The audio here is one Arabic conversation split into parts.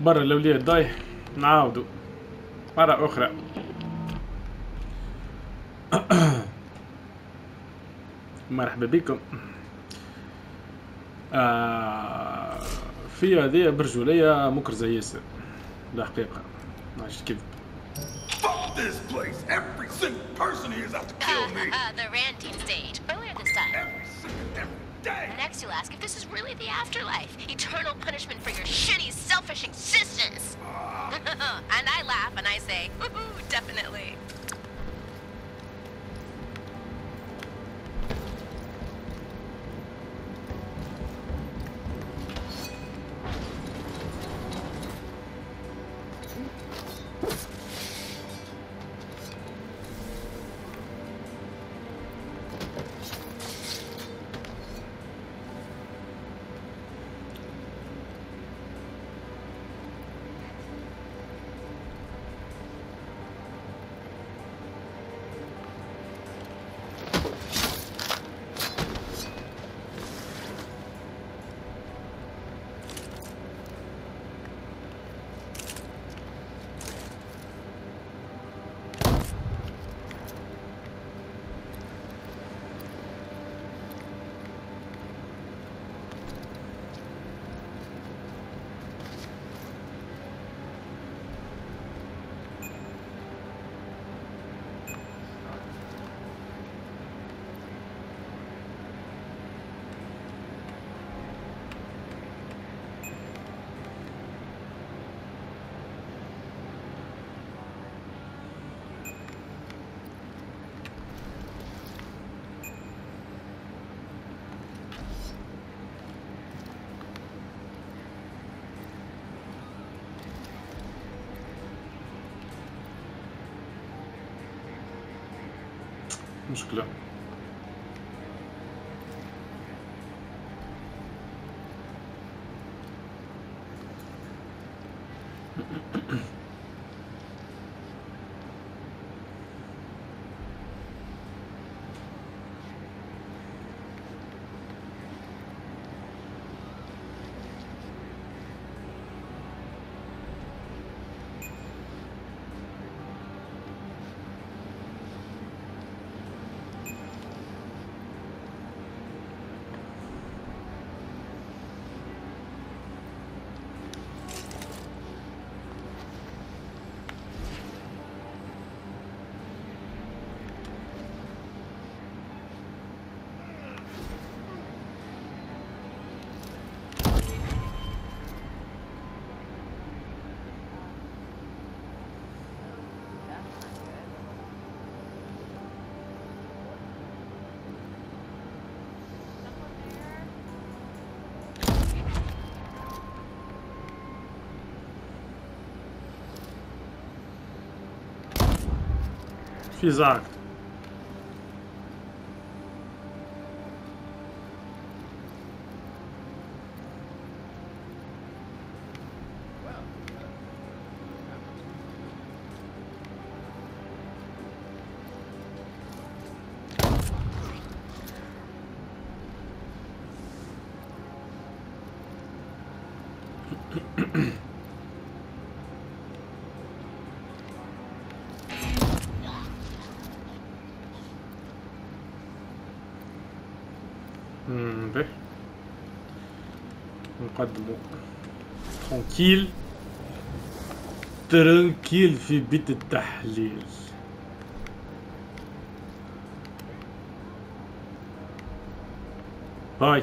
برا الأولياء ضايع نعاودو مرة أخرى مرحبا بكم آه في هذه برجولية مكرزة ياسر الحقيقة ماشي كذب Fuck this place! Every single person here is out to kill me! the ranting stage. Day! Next, you'll ask if this is really the afterlife. Eternal punishment for your shitty, selfish existence. and I laugh and I say, woohoo, definitely. muscle في زعق مم، به نقدمو ترانكيل. ترانكيل في بيت التحليل. باي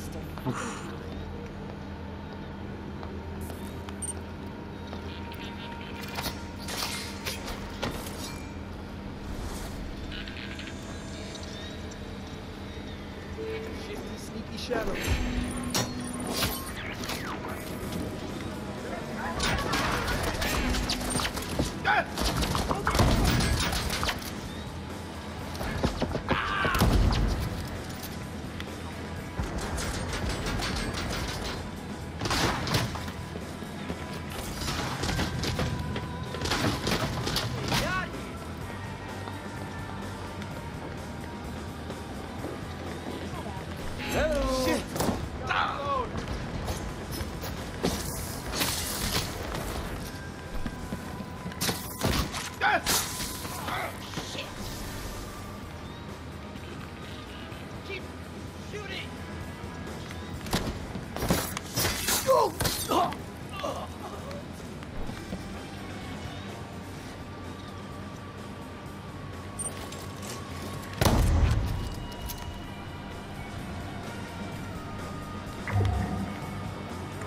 Master.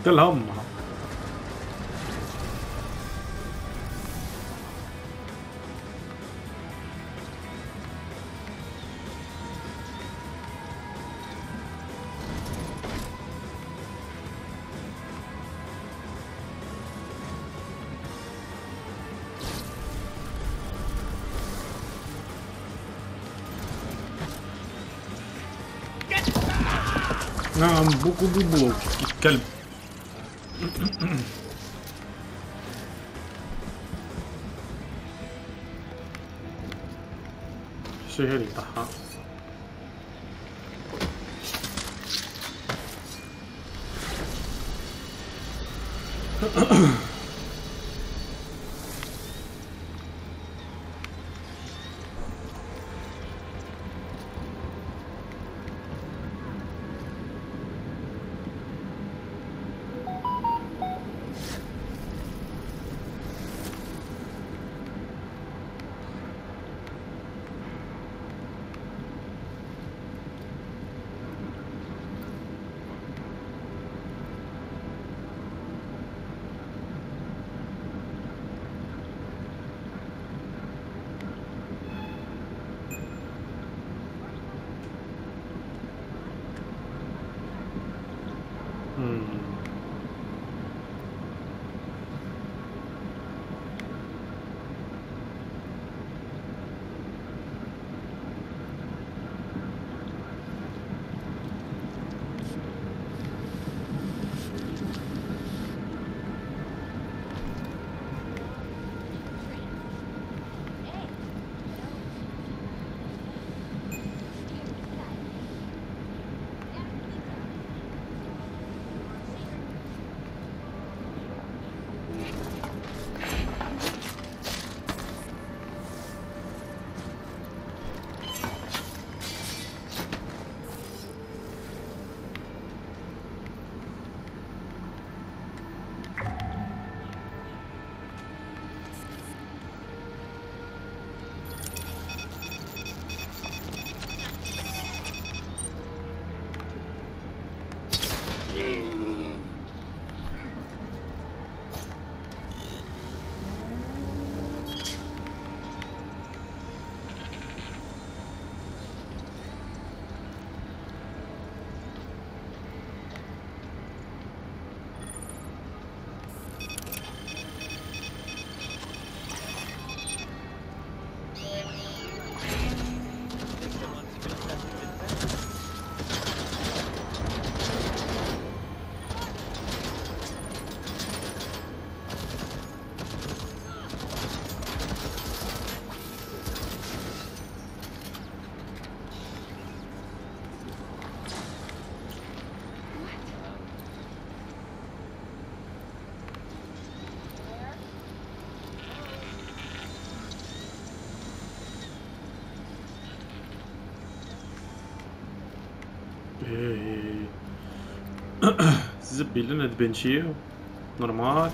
كلهم نعم بوكو بوبو الكلب. شو هي اللي طحها مم. Okay. this is a building adventure. Normal.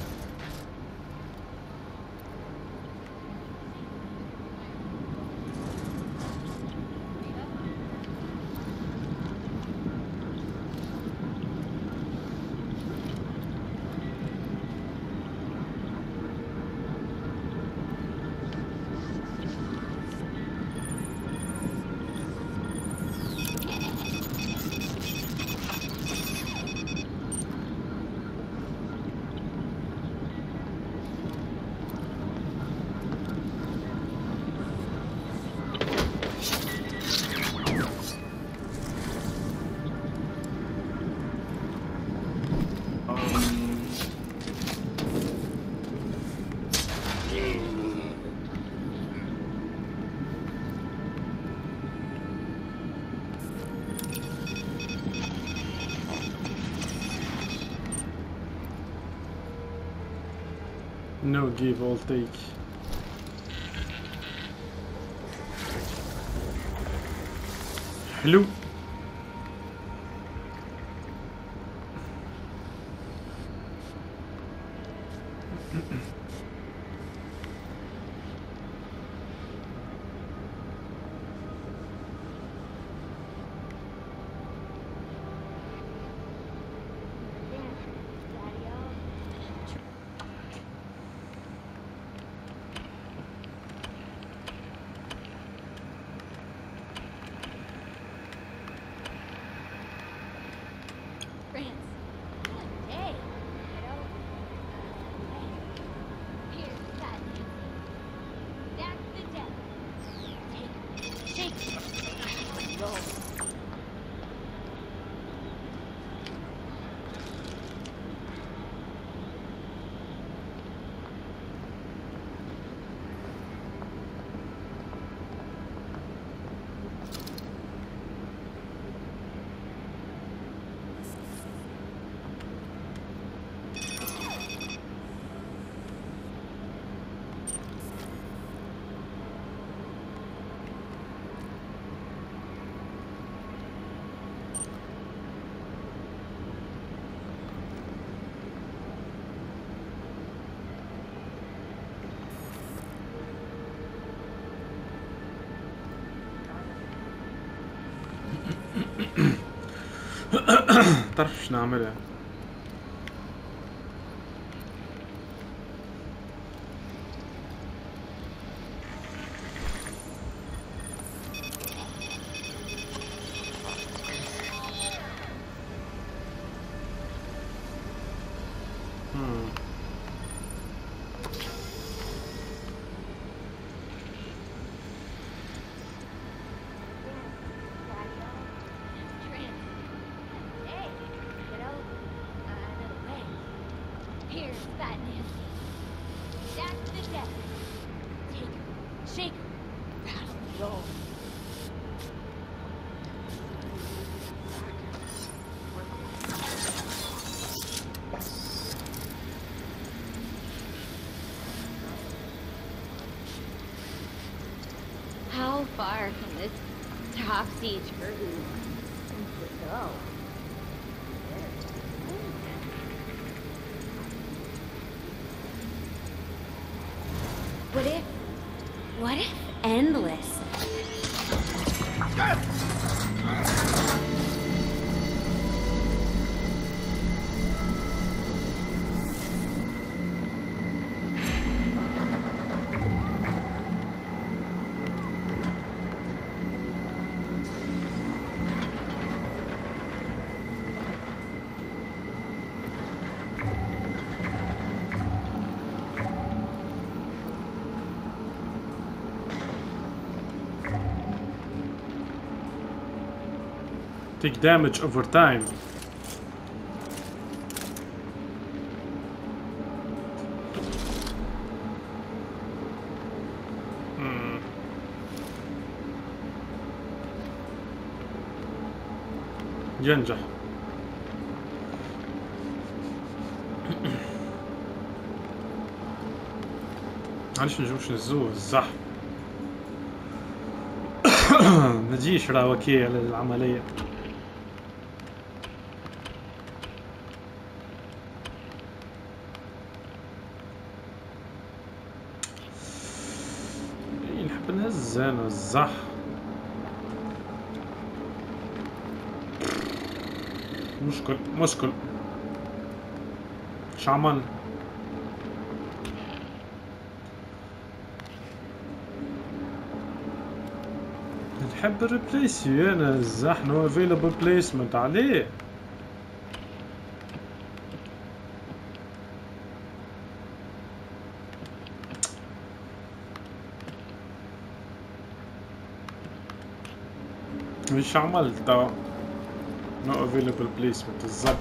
No give or take. Hello. تعرف شو نعملها far can this topsy turvy go? Take damage over time. Hmm. ينجح معلش نجوش نزوه الزح نجيش راه وكيل العملية إيه، نحب الزح مشكل مشكل. شعمل نحب الريبليسي أنا الزح نو افيلابل بليسمنت عليه. مش عملت نو افيلابل بليسمنت الزب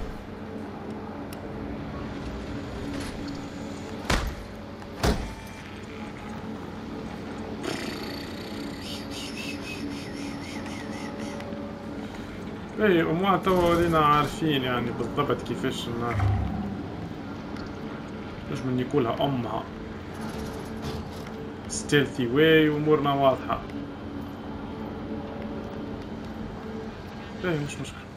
إيه وما تو ولينا عارفين يعني بالضبط كيفاش النار نجم ناكلها أمها. stealthy way وأمورنا واضحة. إيه مش مشكله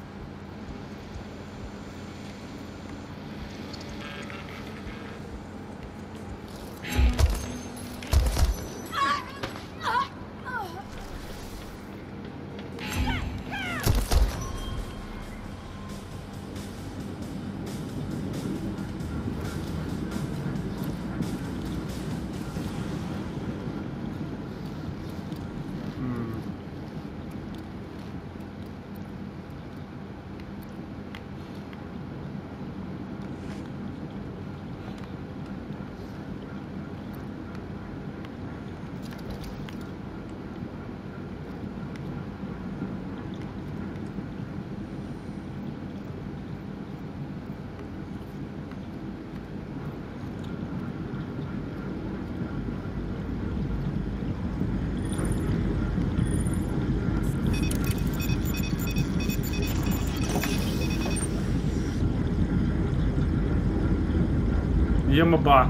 يما بعض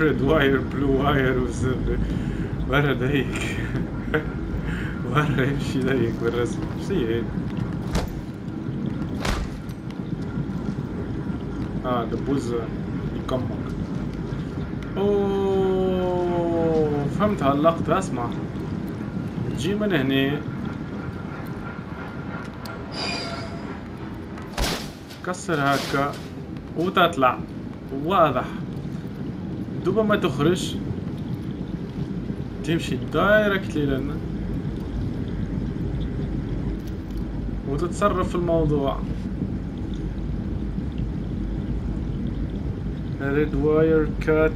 ريد واير بلو واير وزر. ورا دايك. ورا يمشي دايك بالرسم. هيك. آه دبوز يكمك أوه فهمت هاللقطة اسمع. تجي من هنا كسر هكا وتطلع. واضح. دوبا ما تخرج تمشي directly لنا وتتصرف في الموضوع. red wire cut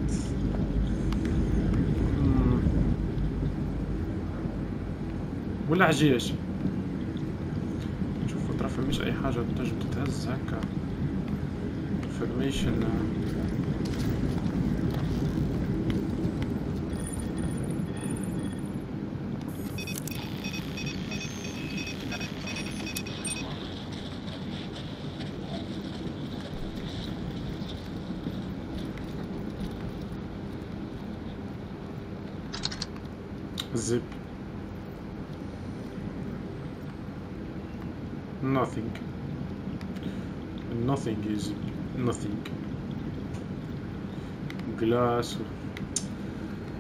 ولا عجيش. شوف اطراف مش اي حاجة تنجم تتهز هكا انفورميشن zip Nothing nothing is nothing glass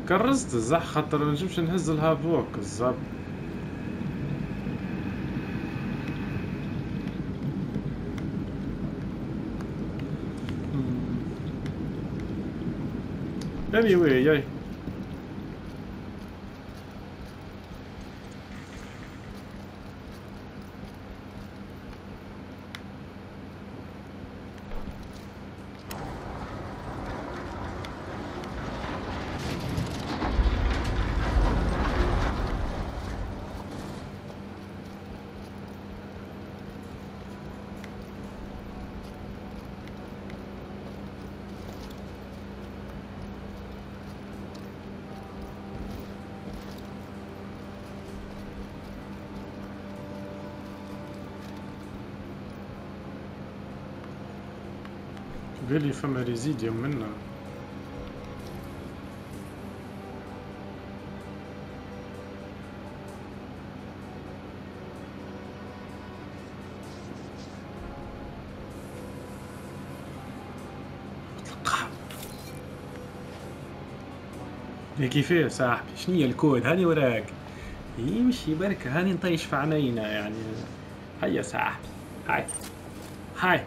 كرزت الزح خاطر نجمش نهز الهابوك الزب anyway ياي قال لي فما ريزيديوم منا. يا كيفاه صاحبي؟ شنيا الكود؟ هاني وراك. يمشي بركة هاني نطيش في عينينا يعني. هيا صاحبي. هاي. هاي.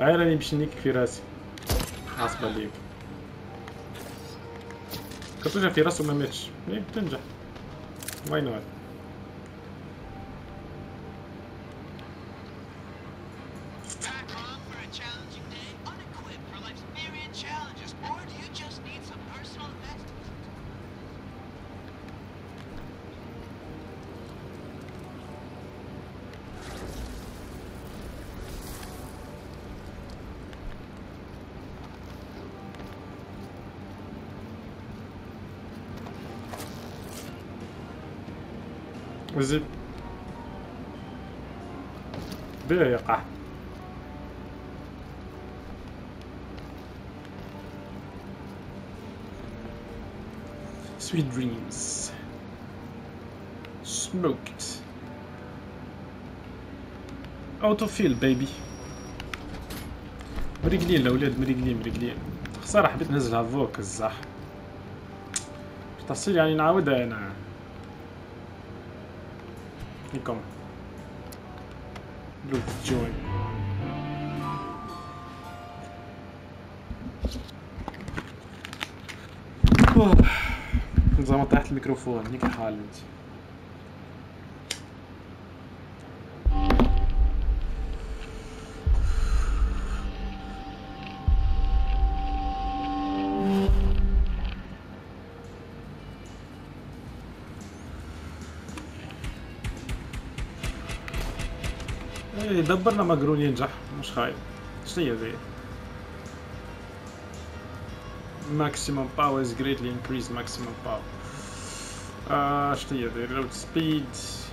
Ayrı nipşinlik firas. Asmalıyım. Kıtıca firas umemiç. Ne? Tınca. Why not? Sweet dreams. Smoked. اوتوفيل بيبي مريقلين الاولاد مريقلين مريقلين خسارة حبيت ننزلها فوكس صح تصير يعني نعاودها أنا. هيكم لوت جوين زعما طيحت الميكروفون هيك الحال أنت. إيه دبرنا مقرون ينجح مش خايف شنو هي maximum power is greatly increased maximum power. آه شنو هي ذي reload speed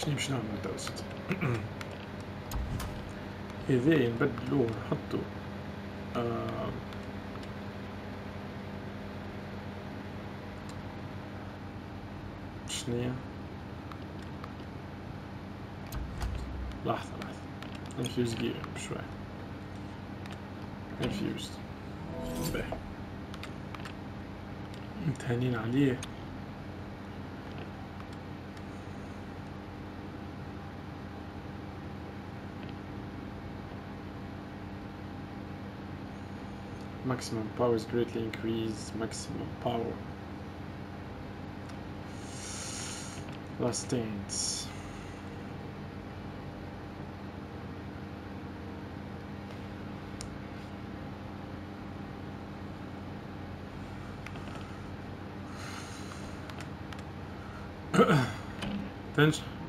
شنو باش نعمل تو ست هذايا نبدلوه نحطو آه شنيا لحظة لحظة infuse gear بشوي infused باهي متهانين عليه maximum power is greatly increased maximum power last stance Tension.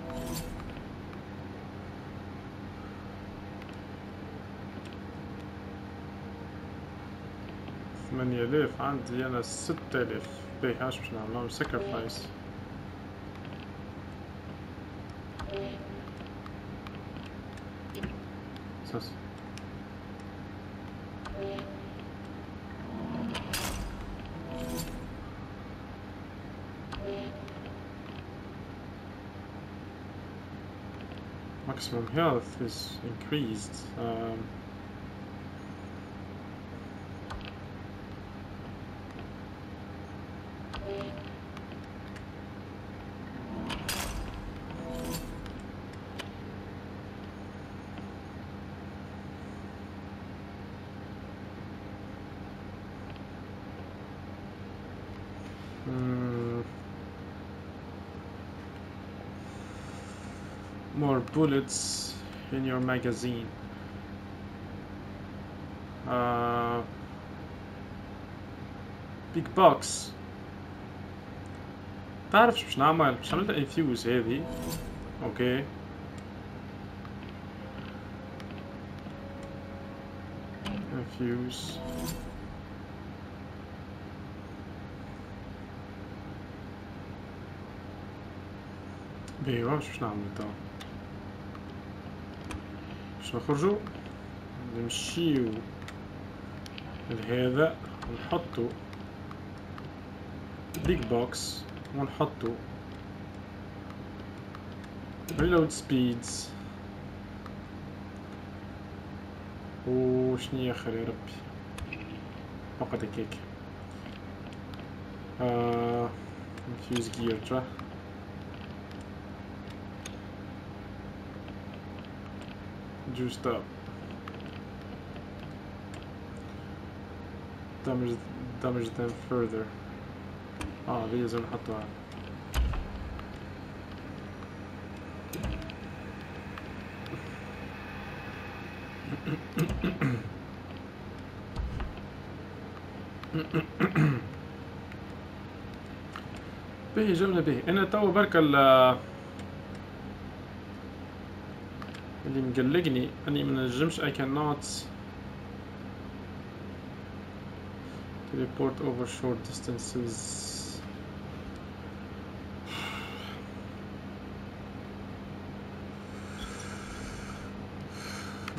عندي أنا ستة آلاف باهي هاش باش نعملهم ساكرفايس ساس maximum health is increased. Um, more bullets in your magazine. Uh, big box. تعرف شو باش نعمل؟ باش نعمل انفيوز هذي أوكي انفيوز ايوا شو باش نعمل تو باش نخرجو نمشيو لهذا ونحطو big box ونحطو reload speeds. وشنيا اخر يا ربي؟ فقط هكاك آه infuse gear صح؟ Juiced up. Damage damage them further. آه دي لازم نحطها باهي جبنا باهي أنا تو برك ال اللي مقلقني اني ما نجمش I cannot teleport over short distances.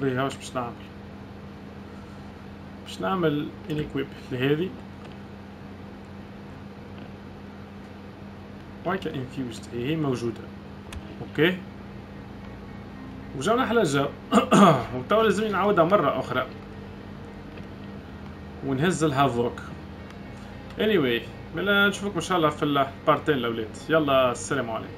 باهي هاوش باش نعمل باش نعمل unequip لهذه وايكا infused هي هي موجودة okay وجانا حلاجة وتوا لازم نعاودها مرة أخرى. ونهز ال Havoc anyway ملا نشوفكم إن شاء الله في البارتين الأولاد يلا السلام عليكم.